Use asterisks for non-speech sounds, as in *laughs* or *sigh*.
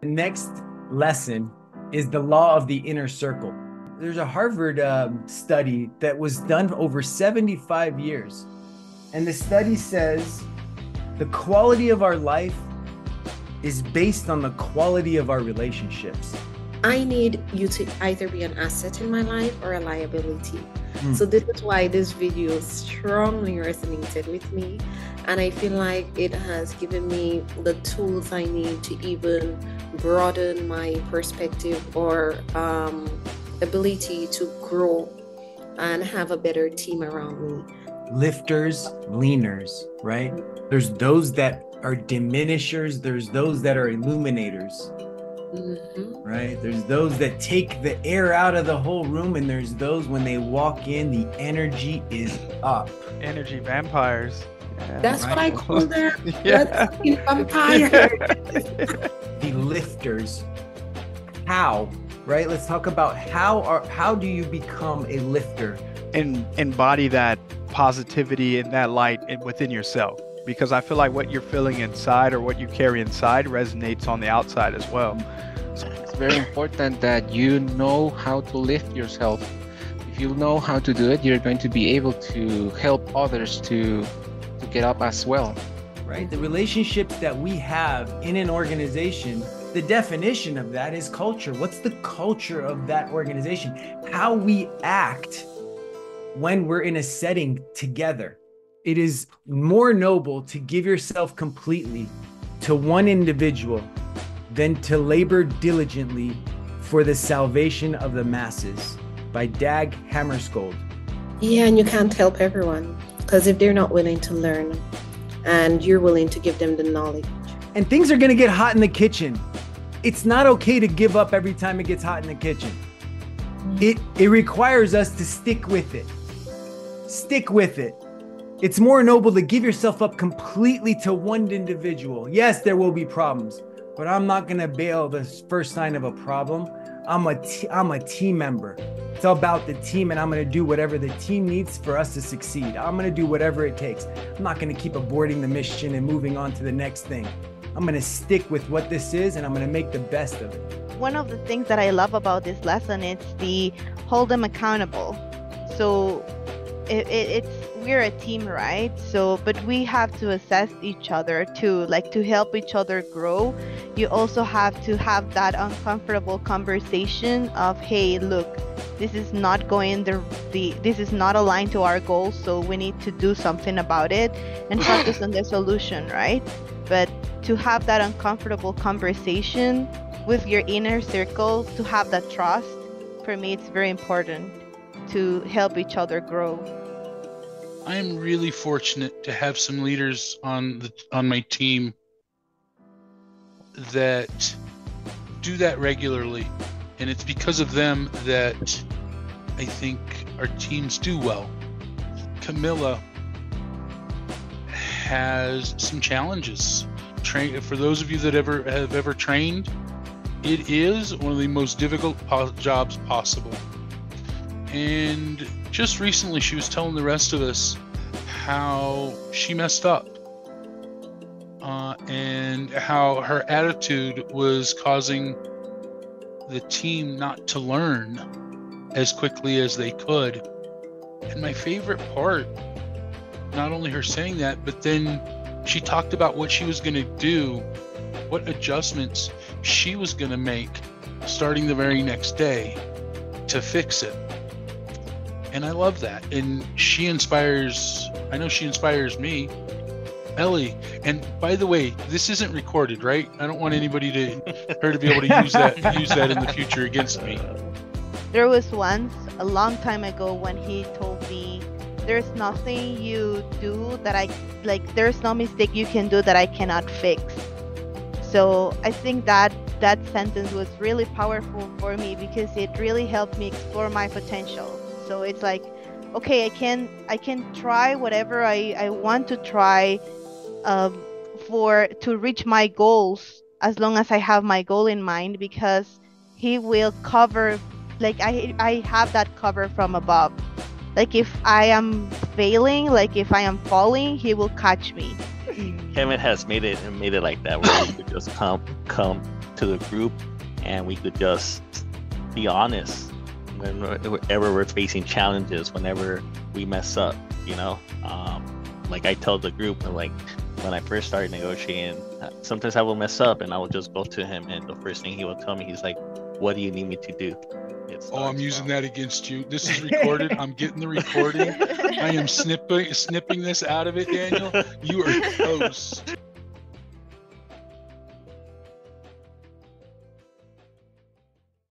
The next lesson is the law of the inner circle. There's a Harvard um, study that was done over 75 years. And the study says the quality of our life is based on the quality of our relationships. I need you to either be an asset in my life or a liability. Mm. So this is why this video strongly resonated with me. And I feel like it has given me the tools I need to even broaden my perspective or um, ability to grow and have a better team around me. Lifters, leaners, right? There's those that are diminishers, there's those that are illuminators. Mm-hmm. Right? There's those that take the air out of the whole room, and there's those when they walk in, the energy is up. Energy vampires. Yeah, That's right. what I call them. *laughs* yeah. vampires. the *laughs* lifters. How? Right? Let's talk about how are how do you become a lifter? And embody that positivity and that light within yourself because I feel like what you're feeling inside or what you carry inside resonates on the outside as well. so It's very important that you know how to lift yourself. If you know how to do it, you're going to be able to help others to to get up as well. Right? The relationships that we have in an organization, the definition of that is culture. What's the culture of that organization? How we act when we're in a setting together it is more noble to give yourself completely to one individual than to labor diligently for the salvation of the masses by Dag Hammarskjöld. Yeah, and you can't help everyone because if they're not willing to learn and you're willing to give them the knowledge. And things are going to get hot in the kitchen. It's not okay to give up every time it gets hot in the kitchen. It it requires us to stick with it. Stick with it. It's more noble to give yourself up completely to one individual. Yes, there will be problems, but I'm not going to bail the first sign of a problem. I'm a t- I'm a team member. It's about the team, and I'm going to do whatever the team needs for us to succeed. I'm going to do whatever it takes. I'm not going to keep aborting the mission and moving on to the next thing. I'm going to stick with what this is, and I'm going to make the best of it. One of the things that I love about this lesson is the hold them accountable. So it, it, it's we're a team right? So but we have to assess each other too like to help each other grow. You also have to have that uncomfortable conversation of hey look this is not going the, the this is not aligned to our goals so we need to do something about it and *laughs* focus on the solution right? But to have that uncomfortable conversation with your inner circle to have that trust for me it's very important to help each other grow I am really fortunate to have some leaders on the on my team that do that regularly, and it's because of them that I think our teams do well. Camilla has some challenges. Train for those of you that ever have ever trained, it is one of the most difficult po- jobs possible. And just recently, she was telling the rest of us how she messed up uh, and how her attitude was causing the team not to learn as quickly as they could. And my favorite part, not only her saying that, but then she talked about what she was going to do, what adjustments she was going to make starting the very next day to fix it and I love that. And she inspires. I know she inspires me, Ellie. And by the way, this isn't recorded, right? I don't want anybody to her to be able to use that *laughs* use that in the future against me. There was once a long time ago when he told me, "There's nothing you do that I like. There's no mistake you can do that I cannot fix." So I think that that sentence was really powerful for me because it really helped me explore my potential so it's like okay i can i can try whatever i i want to try um, for to reach my goals as long as i have my goal in mind because he will cover like i i have that cover from above. Like if i am failing like if i am falling he will catch me. Kevin has made it and made it like that where we could just come come to the group and we could just be honest whenever we're facing challenges, whenever we mess up, you know. Um, like I tell the group, and like when I first started negotiating, sometimes I will mess up and I will just go to him, and the first thing he will tell me, he's like, "What do you need me to do?" oh, I'm using that against you. This is *laughs* recorded. I'm getting the recording. I am *laughs* snipping snipping this out of it, Daniel. You are toast.